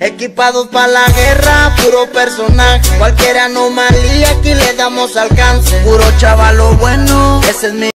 Equipados para la guerra, puro personaje. Cualquier anomalía aquí le damos alcance. Puro chavalo bueno, ese es mi.